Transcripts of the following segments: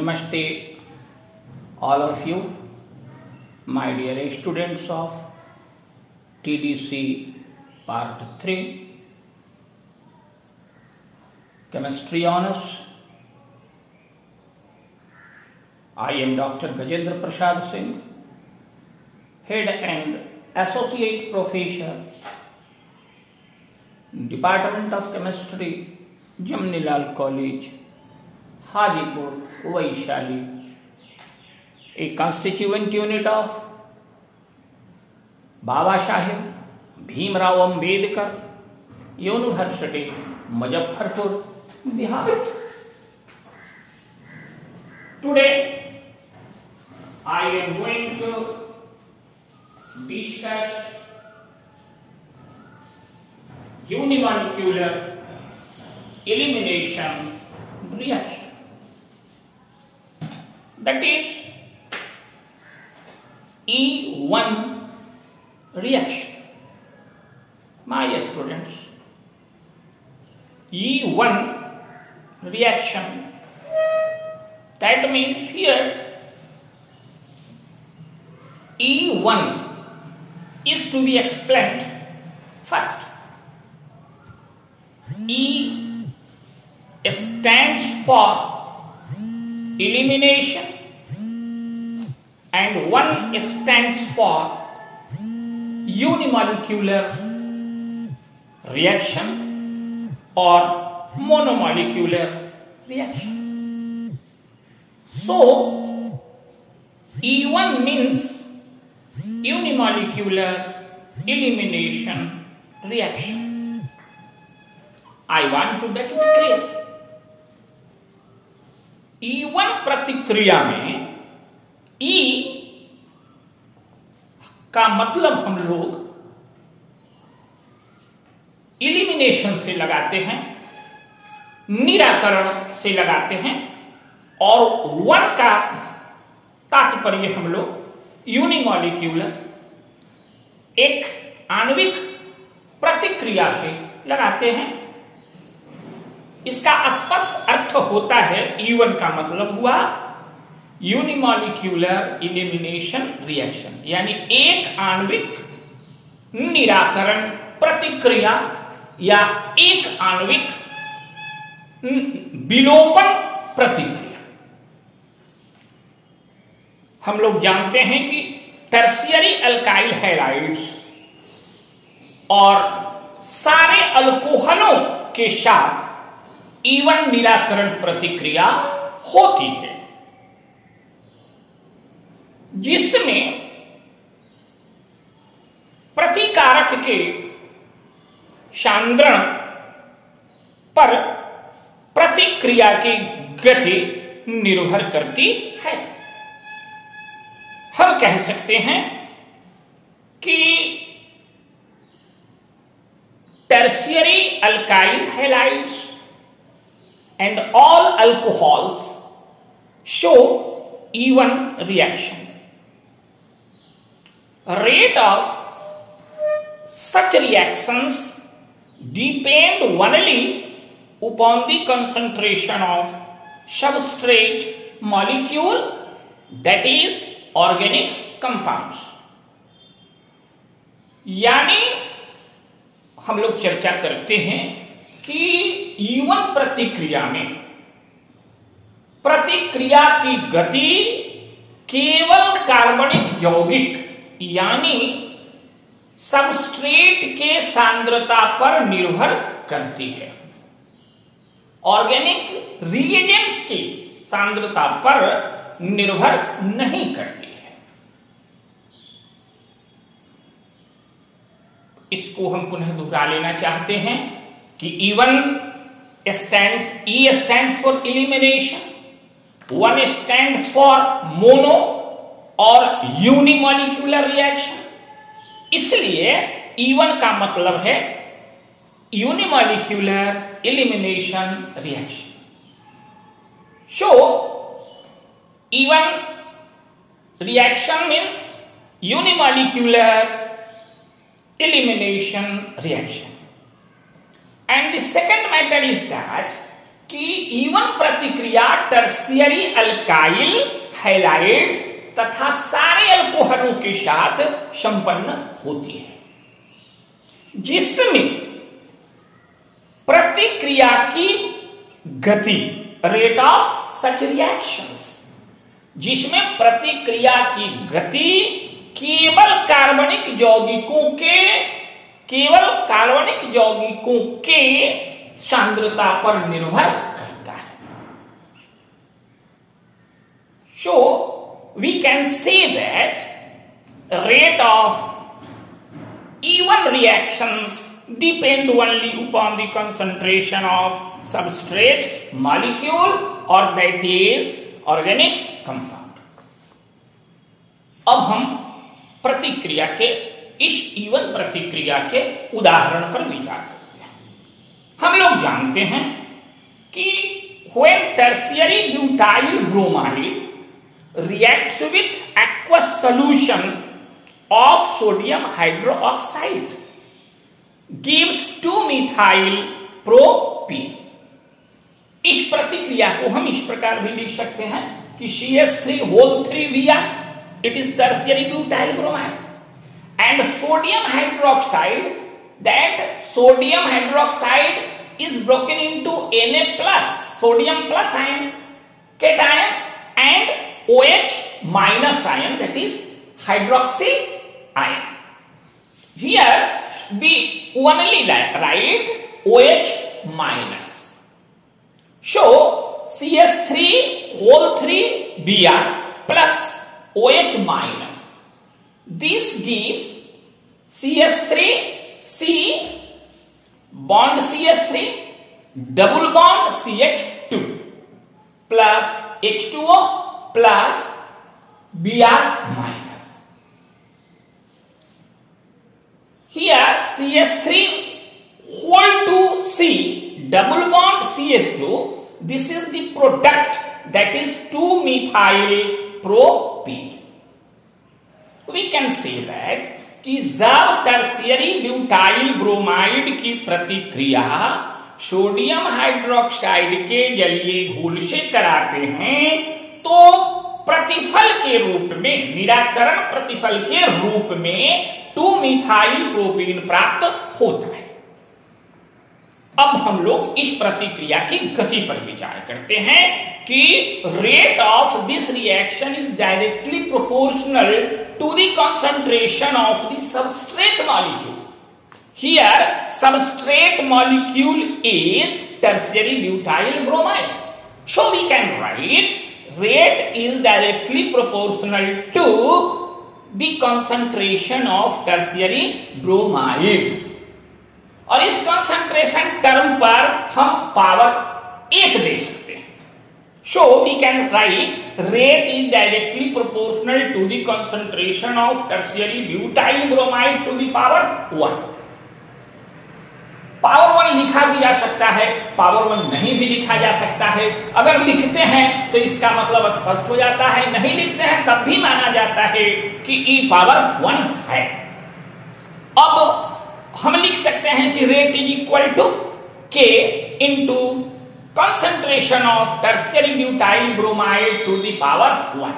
Namaste all of you, my dear students of TDC Part 3, Chemistry Honors. I am Dr. Gajendra Prasad Singh, Head and Associate Professor, Department of Chemistry, Jamnilal College, Hajipur Vaishali a constituent unit of Baba Saheb Bhimrao Ambedkar university Muzaffarpur Bihar today I am going to discuss unimolecular elimination ब्रियस That is E1 reaction. My students, E1 reaction. That means here E1 is to be explained first. E stands for elimination and one stands for unimolecular reaction or monomolecular reaction. So, E1 means unimolecular elimination reaction. I want to make it clear. E one प्रतिक्रिया में ई का मतलब हम लोग elimination से लगाते हैं निराकरण से लगाते हैं और वन का तात्पर्य हम लोग यूनिमोलिक्यूल एक आणविक प्रतिक्रिया से लगाते हैं इसका स्पष्ट अर्थ होता है E1 का मतलब हुआ यूनिमोलिक्यूलर इलिमिनेशन रिएक्शन यानी एक आणविक निराकरण प्रतिक्रिया या एक आणविक विलोपन प्रतिक्रिया हम लोग जानते हैं कि टर्सियरी अल्काइल हैलाइड्स और सारे अल्कोहलों के साथ एवं निराकरण प्रतिक्रिया होती है जिसमें प्रतिकारक के सांद्रण पर प्रतिक्रिया की गति निर्भर करती है हम कह सकते हैं कि tertiary alkyl halide and all alcohols show even reaction. Rate of such reactions depend only upon the concentration of substrate molecule that is organic compounds. यानी हम लोग चर्चा करते हैं कि यौन प्रतिक्रिया में प्रतिक्रिया की गति केवल कार्बनिक यौगिक यानी सबस्ट्रेट के सांद्रता पर निर्भर करती है ऑर्गेनिक रिएजेंट्स की सांद्रता पर निर्भर नहीं करती है इसको हम पुनः दोहरा लेना चाहते हैं कि E one stand E stand for elimination one stand for mono और यूनिमोलिकुलर रिएक्शन इसलिए इवन e का मतलब है unimolecular elimination reaction so E one reaction means unimolecular elimination reaction and second matter is that कि E one प्रतिक्रिया tertiary alkyl halide तथा सारे अल्कोहलों के साथ संपन्न होती है जिसमें प्रतिक्रिया की गति रेट ऑफ सच रिएक्शन जिसमें प्रतिक्रिया की गति केवल कार्बनिक यौगिकों के केवल कार्बनिक यौगिकों के सांद्रता पर निर्भर करता है so we can say that rate of E one reaction depend only upon the concentration of substrate molecule और दैट इज ऑर्गेनिक कंपाउंड अब हम प्रतिक्रिया के इस ईवन प्रतिक्रिया के उदाहरण पर विचार करते हैं हम लोग जानते हैं कि when tertiary butyl bromide react with aqueous solution of sodium hydroxide gives two methyl propene इस प्रतिक्रिया को हम इस प्रकार भी लिख सकते हैं कि C S three whole three we are it is tertiary butyl bromide and sodium hydroxide that sodium hydroxide is broken into Na plus sodium plus ion cation and OH minus ion that is hydroxy ion. Here we only write OH minus. So CS3 whole 3 Br plus OH minus this gives CS3, C, bond CS3, double bond CH2 plus H2O plus Br minus. Here CS3 whole to C double bond CH2 this is the product that is 2 methyl propene. We can see that कि जब tertiary butyl bromide की प्रतिक्रिया sodium hydroxide के जलीय घोल से कराते हैं तो प्रतिफल के रूप में निराकरण प्रतिफल के रूप में टू मिथाइल प्रोपीन प्राप्त होता है अब हम लोग इस प्रतिक्रिया की गति पर विचार करते हैं कि rate of this reaction is directly proportional to the concentration of the substrate molecule here substrate molecule is tertiary butyl bromide so we can write rate is directly proportional to the concentration of tertiary bromide और इस concentration term पर हम power एक दे सकते हैं so we can write rate is directly proportional to the concentration of tertiary butyl bromide to the power one power one लिखा भी जा सकता है पावर वन नहीं भी लिखा जा सकता है अगर लिखते हैं तो इसका मतलब स्पष्ट हो जाता है नहीं लिखते हैं तब भी माना जाता है कि ई पावर वन है अब हम लिख सकते हैं कि rate is equal to K into concentration of tertiary butyl bromide to the power one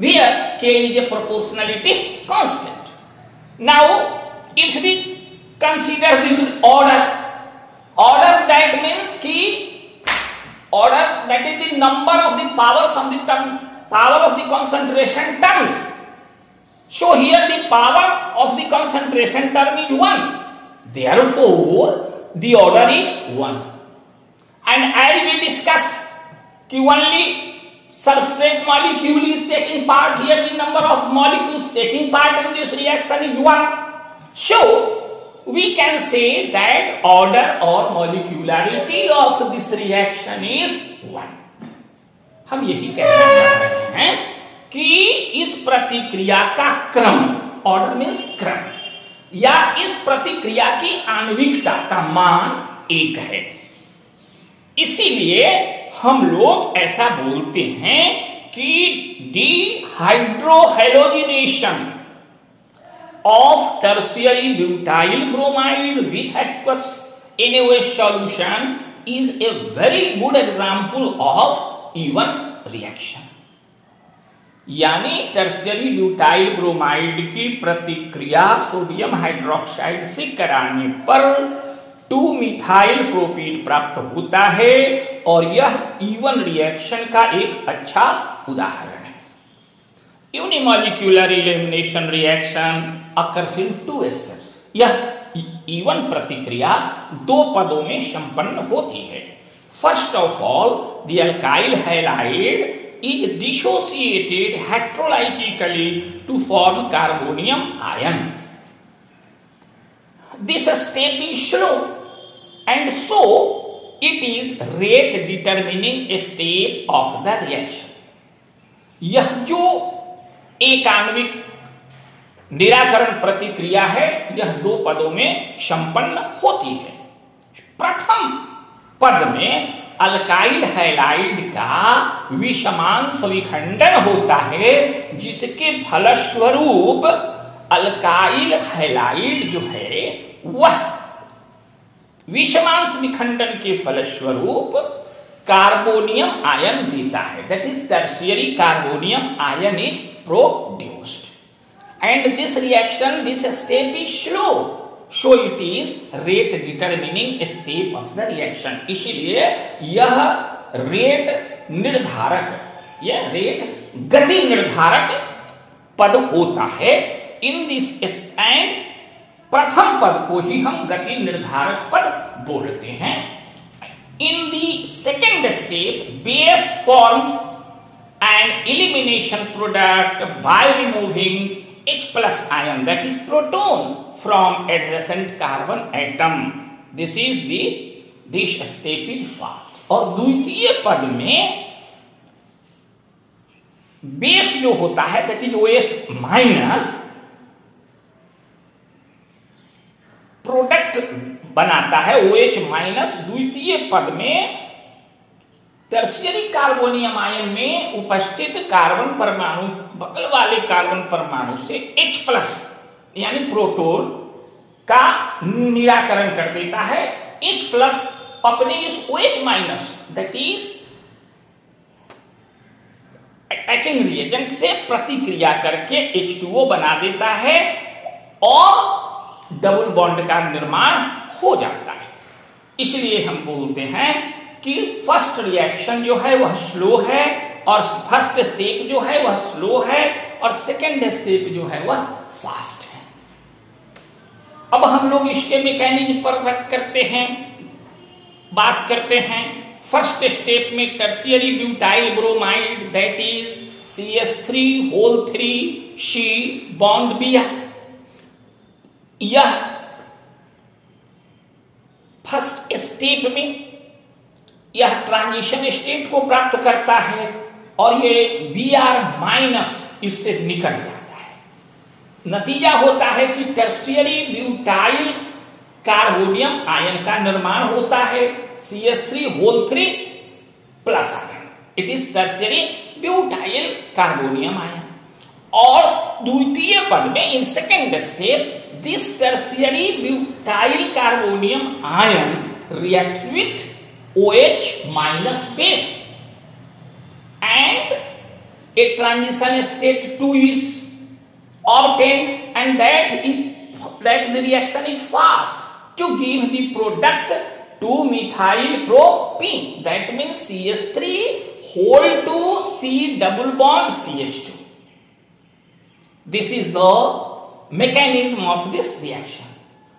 where K is a proportionality constant now if we consider this order order that means की order that is the number of the power of the power of the concentration terms So here the power of the concentration term is 1. Therefore, the order is 1. And as we discussed, कि only substrate molecule is taking part here the number of molecules taking part in this reaction is 1 so we can say that order or molecularity of this reaction is 1 हम यही कहना चाह रहे हैं कि इस प्रतिक्रिया का क्रम ऑर्डर मीन्स क्रम या इस प्रतिक्रिया की आणविकता का मान एक है इसीलिए हम लोग ऐसा बोलते हैं कि dehydrohalogenation of tertiary butyl bromide with aqueous in a solution is a very good example of E one reaction यानी टर्सरी ब्यूटाइल ब्रोमाइड की प्रतिक्रिया सोडियम हाइड्रोक्साइड से कराने पर टू मिथाइल प्रोपीन प्राप्त होता है और यह इवन रिएक्शन का एक अच्छा उदाहरण है unimolecular elimination reaction occurs two steps यह इवन प्रतिक्रिया दो पदों में संपन्न होती है first of all the alkyl halide is dissociated heterolytically to form carbonium ion. This step is slow and so it is rate determining state of the reaction. यह जो एकान्विक निराकरण प्रतिक्रिया है यह दो पदों में संपन्न होती है प्रथम पद में अल्काइल हैलाइड का विषमांश विखंडन होता है जिसके फलस्वरूप अल्काइल हैलाइड जो है वह विषमांश विखंडन के फलस्वरूप कार्बोनियम आयन देता है that is tertiary carbonium ion is produced and this reaction this step is slow so it is rate determining step of the reaction इसीलिए यह रेट निर्धारक यह रेट गति निर्धारक पद होता है इन दिस एंड प्रथम पद को ही हम गति निर्धारक पद बोलते हैं in the second step base forms and elimination product by removing H plus ion that is proton from adjacent carbon atom. This is the dish स्टेपिल fast और द्वितीय पद में बेस जो होता है that is O S minus product बनाता है O H minus द्वितीय पद में टर्सियरी कार्बोनियम आयन में उपस्थित कार्बन परमाणु बगल वाले कार्बन परमाणु से एच प्लस यानी प्रोटोन का निराकरण कर देता है एच प्लस अपने इस OH minus that is acting reagent से प्रतिक्रिया करके एच टू ओ बना देता है और डबल बॉन्ड का निर्माण हो जाता है इसलिए हम बोलते हैं कि फर्स्ट रिएक्शन जो है वह स्लो है और फर्स्ट स्टेप जो है वह स्लो है और सेकेंड स्टेप जो है वह फास्ट है अब हम लोग इसके मैकेनिज पर वर्क करते हैं बात करते हैं फर्स्ट स्टेप में tertiary butyl bromide that is C S three whole three C bond B यह फर्स्ट स्टेप में यह ट्रांजिशन स्टेट को प्राप्त करता है और ये बी आर माइनस इससे निकल जाता है नतीजा होता है कि टर्सियरी ब्यूटाइल कार्बोनियम आयन का निर्माण होता है C S three whole three plus ion it is tertiary butyl carbonium ion और द्वितीय पद में in second step this tertiary butyl carbonium ion react with OH minus base and a transition state 2 is obtained and that, is, that the reaction is fast to give the product 2-methyl propene that means CS 3 whole to C double bond CH2. This is the mechanism of this reaction.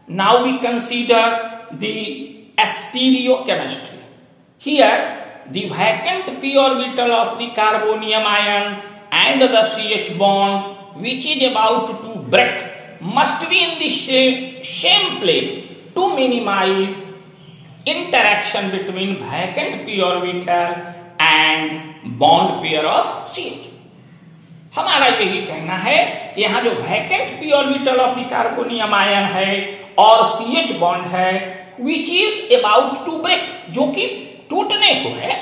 Now we consider the stereochemistry. Here, the vacant p orbital of the carbonium ion and the CH bond which is about to break must be in the same same plane to minimize interaction between vacant p orbital and bond pair of CH. हमारा यही कहना है कि यहाँ जो vacant P orbital of carbonium ion है और C H bond है which is about to break जो कि टूटने को है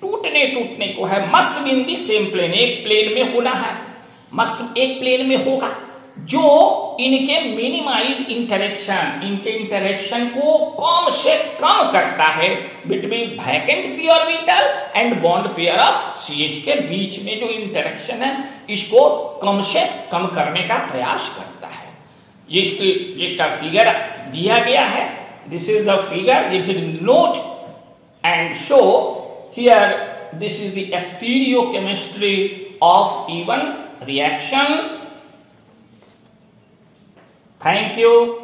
टूटने टूटने को है must be in the same plane एक प्लेन में होना है मस्त एक प्लेन में होगा जो इनके मिनिमाइज इंटरेक्शन इनके इंटरेक्शन को कम से कम करता है between vacant P orbital and bond pair of CH के बीच में जो इंटरेक्शन है इसको कम से कम करने का प्रयास करता है जिसकी जिसका फिगर दिया गया है this is the figure you note And so here this is the stereochemistry of even reaction. Thank you.